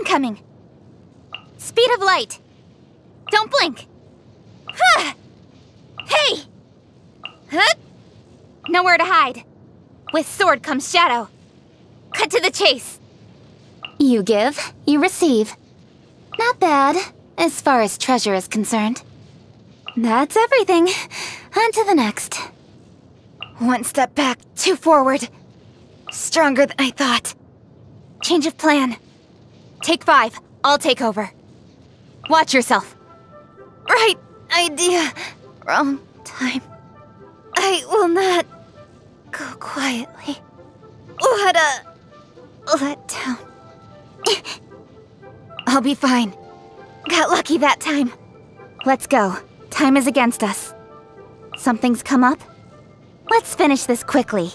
Incoming! Speed of light! Don't blink! Huh. Hey! Huh? Nowhere to hide. With sword comes shadow. Cut to the chase. You give, you receive. Not bad, as far as treasure is concerned. That's everything. On to the next. One step back, two forward. Stronger than I thought. Change of plan. Take five. I'll take over. Watch yourself. Right idea. Wrong time. I will not go quietly. What a letdown. I'll be fine. Got lucky that time. Let's go. Time is against us. Something's come up? Let's finish this quickly.